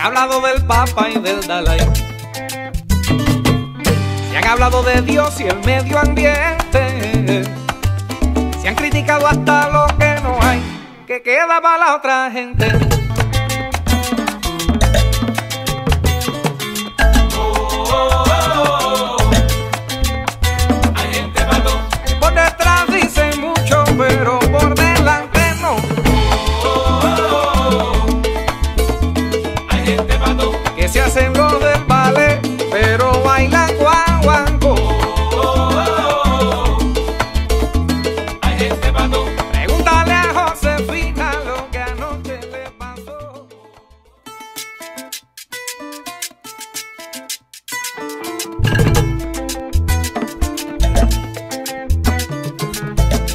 hablado del Papa y del Dalai. Se han hablado de Dios y el medio ambiente. Se han criticado hasta lo que no hay, que queda para la otra gente. que se hacen los